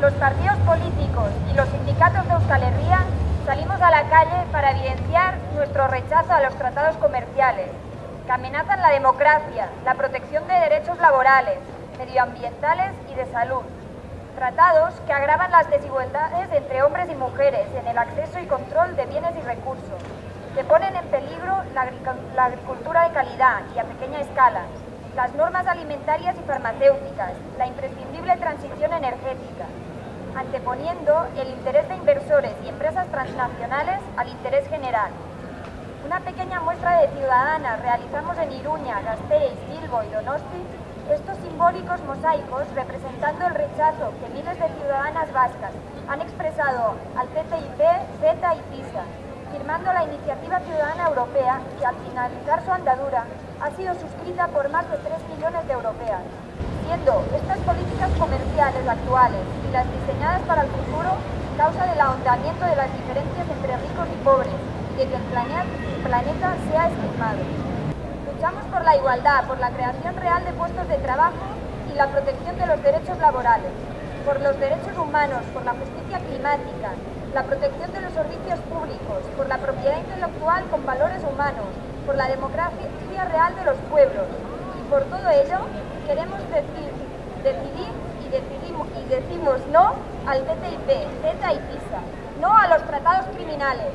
los partidos políticos y los sindicatos de Euskal Herria salimos a la calle para evidenciar nuestro rechazo a los tratados comerciales que amenazan la democracia, la protección de derechos laborales, medioambientales y de salud. Tratados que agravan las desigualdades entre hombres y mujeres en el acceso y control de bienes y recursos, que ponen en peligro la, la agricultura de calidad y a pequeña escala, las normas alimentarias y farmacéuticas, la imprescindible transición energética, anteponiendo el interés de inversores y empresas transnacionales al interés general. Una pequeña muestra de ciudadanas realizamos en Iruña, Gasteiz, Bilbo y Donosti estos simbólicos mosaicos representando el rechazo que miles de ciudadanas vascas han expresado al TTIP, y La iniciativa ciudadana europea que al finalizar su andadura ha sido suscrita por más de 3 millones de europeas, siendo estas políticas comerciales actuales y las diseñadas para el futuro causa del ahondamiento de las diferencias entre ricos y pobres y de que el planeta, el planeta sea esquilmado. Luchamos por la igualdad, por la creación real de puestos de trabajo y la protección de los derechos laborales, por los derechos humanos, por la justicia climática, la protección de los servicios públicos, por la propiedad intelectual con valores humanos, por la democracia real de los pueblos. Y por todo ello, queremos decir, decidir y, decidimos, y decimos no al TTIP, CETA y PISA, no a los tratados criminales,